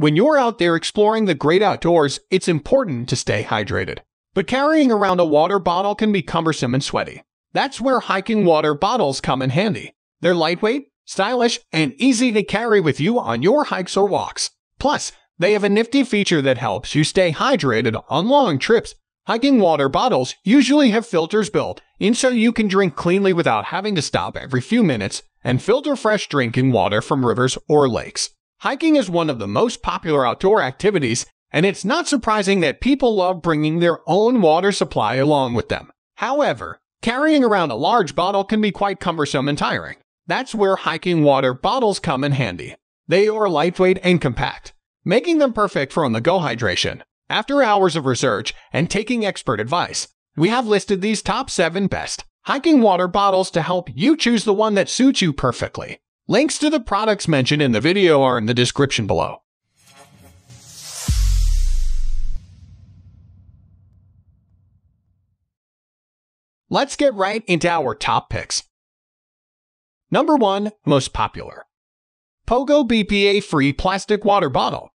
When you're out there exploring the great outdoors, it's important to stay hydrated. But carrying around a water bottle can be cumbersome and sweaty. That's where hiking water bottles come in handy. They're lightweight, stylish, and easy to carry with you on your hikes or walks. Plus, they have a nifty feature that helps you stay hydrated on long trips. Hiking water bottles usually have filters built in so you can drink cleanly without having to stop every few minutes and filter fresh drinking water from rivers or lakes. Hiking is one of the most popular outdoor activities, and it's not surprising that people love bringing their own water supply along with them. However, carrying around a large bottle can be quite cumbersome and tiring. That's where hiking water bottles come in handy. They are lightweight and compact, making them perfect for on the go hydration. After hours of research and taking expert advice, we have listed these top 7 best hiking water bottles to help you choose the one that suits you perfectly. Links to the products mentioned in the video are in the description below. Let's get right into our top picks. Number 1, most popular. Pogo BPA free plastic water bottle.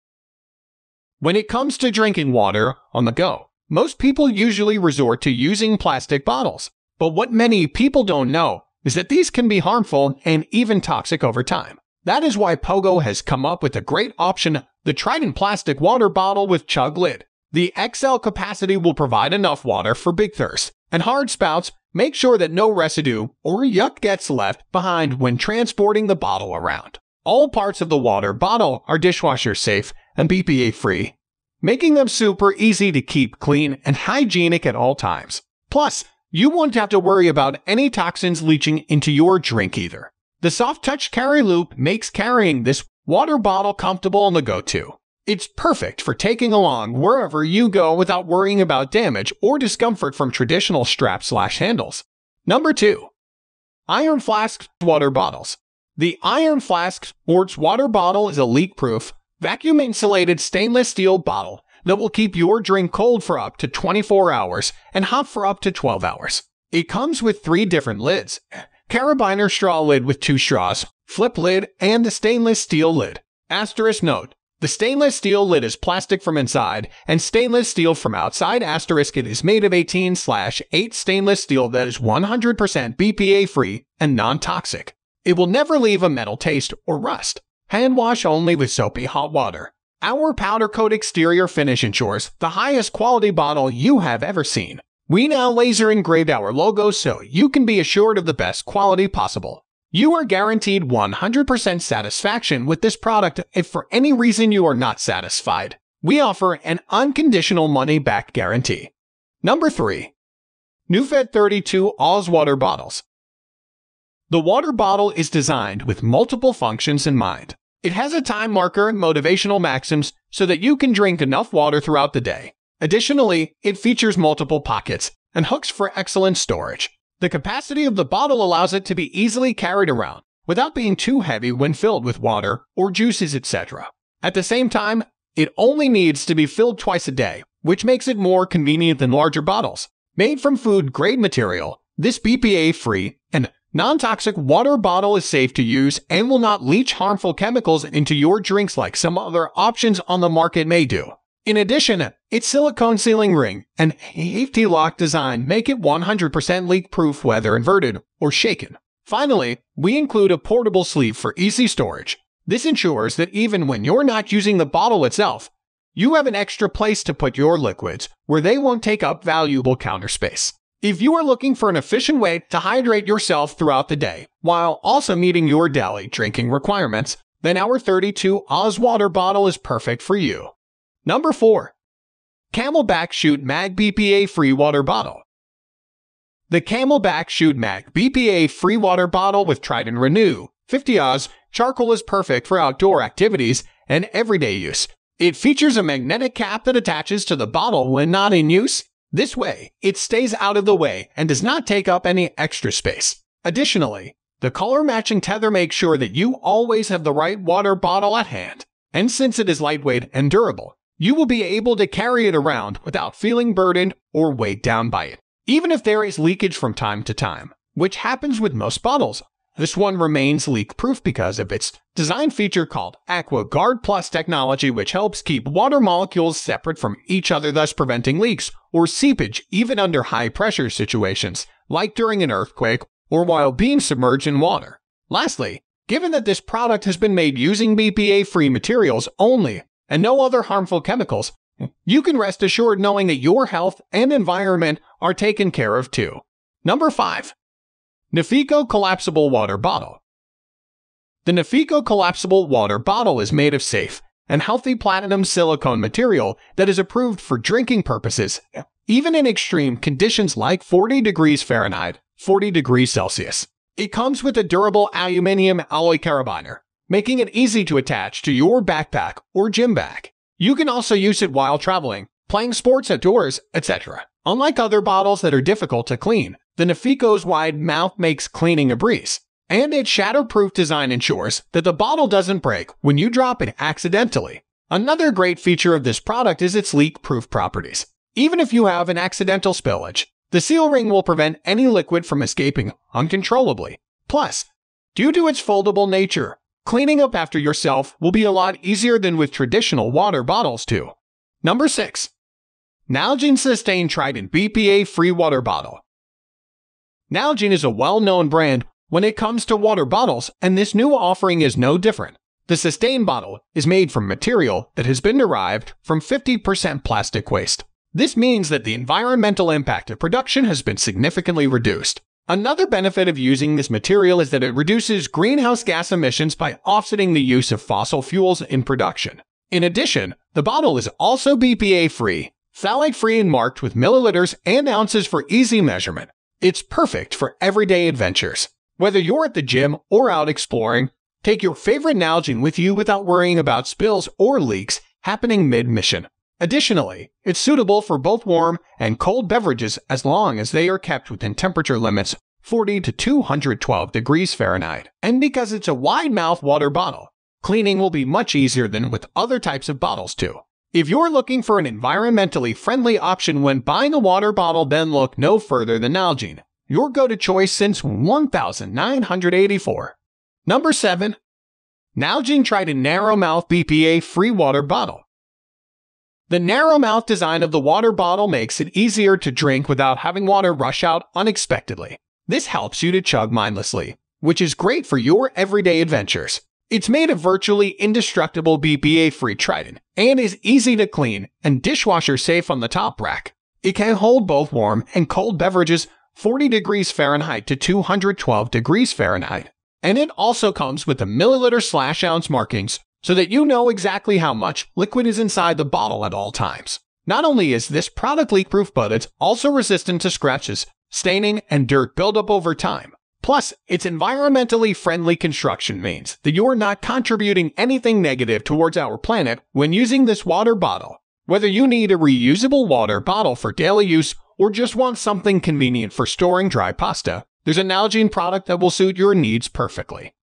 When it comes to drinking water on the go, most people usually resort to using plastic bottles. But what many people don't know is that these can be harmful and even toxic over time. That is why Pogo has come up with a great option, the Tritan plastic water bottle with chug lid. The XL capacity will provide enough water for big thirst, and hard spouts make sure that no residue or yuck gets left behind when transporting the bottle around. All parts of the water bottle are dishwasher safe and BPA free, making them super easy to keep clean and hygienic at all times. Plus, you won't have to worry about any toxins leaching into your drink either. The soft touch carry loop makes carrying this water bottle comfortable on the go to. It's perfect for taking along wherever you go without worrying about damage or discomfort from traditional strap slash handles. Number 2. Iron Flask Water Bottles. The Iron Flask Sports Water Bottle is a leak-proof, vacuum-insulated stainless steel bottle that will keep your drink cold for up to 24 hours and hot for up to 12 hours. It comes with three different lids carabiner straw lid with two straws, flip lid, and the stainless steel lid. Asterisk note the stainless steel lid is plastic from inside and stainless steel from outside. Asterisk it is made of 18 8 stainless steel that is 100% BPA free and non toxic. It will never leave a metal taste or rust. Hand wash only with soapy hot water. Our powder coat exterior finish ensures the highest quality bottle you have ever seen. We now laser engraved our logo so you can be assured of the best quality possible. You are guaranteed 100% satisfaction with this product if for any reason you are not satisfied. We offer an unconditional money back guarantee. Number 3. Newfad 32 Oz Water Bottles. The water bottle is designed with multiple functions in mind. It has a time marker and motivational maxims so that you can drink enough water throughout the day. Additionally, it features multiple pockets and hooks for excellent storage. The capacity of the bottle allows it to be easily carried around without being too heavy when filled with water or juices, etc. At the same time, it only needs to be filled twice a day, which makes it more convenient than larger bottles. Made from food grade material, this BPA free and Non-toxic water bottle is safe to use and will not leach harmful chemicals into your drinks like some other options on the market may do. In addition, its silicone sealing ring and safety lock design make it 100% leak-proof whether inverted or shaken. Finally, we include a portable sleeve for easy storage. This ensures that even when you're not using the bottle itself, you have an extra place to put your liquids where they won't take up valuable counter space. If you are looking for an efficient way to hydrate yourself throughout the day while also meeting your daily drinking requirements, then our 32 Oz water bottle is perfect for you. Number 4. CamelBak Chute Mag BPA Free Water Bottle. The CamelBak Chute Mag BPA Free Water Bottle with Tritan Renew 50 Oz charcoal is perfect for outdoor activities and everyday use. It features a magnetic cap that attaches to the bottle when not in use this way, it stays out of the way and does not take up any extra space. Additionally, the color matching tether makes sure that you always have the right water bottle at hand. And since it is lightweight and durable, you will be able to carry it around without feeling burdened or weighed down by it. Even if there is leakage from time to time, which happens with most bottles, This one remains leak-proof because of its design feature called AquaGuard Plus technology, which helps keep water molecules separate from each other, thus preventing leaks or seepage even under high-pressure situations, like during an earthquake or while being submerged in water. Lastly, given that this product has been made using BPA-free materials only and no other harmful chemicals, you can rest assured knowing that your health and environment are taken care of too. Number 5. Nefeeko Collapsible Water Bottle The Nefeeko Collapsible Water Bottle is made of safe and healthy platinum silicone material that is approved for drinking purposes, even in extreme conditions like 40 degrees Fahrenheit, 40 degrees Celsius. It comes with a durable aluminium alloy carabiner, making it easy to attach to your backpack or gym bag. You can also use it while traveling, playing sports outdoors, etc. Unlike other bottles that are difficult to clean, the Nefeeko's wide mouth makes cleaning a breeze, and its shatterproof design ensures that the bottle doesn't break when you drop it accidentally. Another great feature of this product is its leak-proof properties. Even if you have an accidental spillage, the seal ring will prevent any liquid from escaping uncontrollably. Plus, due to its foldable nature, cleaning up after yourself will be a lot easier than with traditional water bottles too. Number 6. Nalgene Sustain Tritan BPA Free Water Bottle Nalgene is a well-known brand when it comes to water bottles, and this new offering is no different. The Sustain bottle is made from material that has been derived from 50% plastic waste. This means that the environmental impact of production has been significantly reduced. Another benefit of using this material is that it reduces greenhouse gas emissions by offsetting the use of fossil fuels in production. In addition, the bottle is also BPA free, phthalate free, and marked with milliliters and ounces for easy measurement. It's perfect for everyday adventures. Whether you're at the gym or out exploring, take your favorite Nalgene with you without worrying about spills or leaks happening mid-mission. Additionally, it's suitable for both warm and cold beverages as long as they are kept within temperature limits 40 to 212 degrees Fahrenheit. And because it's a wide mouth water bottle, cleaning will be much easier than with other types of bottles too. If you're looking for an environmentally friendly option when buying a water bottle, then look no further than Nalgene, your go-to choice since 1984. Number 7. Nalgene Tritan narrow mouth BPA free water bottle. The narrow mouth design of the water bottle makes it easier to drink without having water rush out unexpectedly. This helps you to chug mindlessly, which is great for your everyday adventures. It's made of virtually indestructible BPA-free Tritan and is easy to clean and dishwasher safe on the top rack. It can hold both warm and cold beverages 40 degrees Fahrenheit to 212 degrees Fahrenheit. And it also comes with the milliliter slash ounce markings so that you know exactly how much liquid is inside the bottle at all times. Not only is this product leak proof, but it's also resistant to scratches, staining, and dirt buildup over time. Plus, its environmentally friendly construction means that you're not contributing anything negative towards our planet when using this water bottle. Whether you need a reusable water bottle for daily use or just want something convenient for storing dry pasta, there's a Nalgene product that will suit your needs perfectly.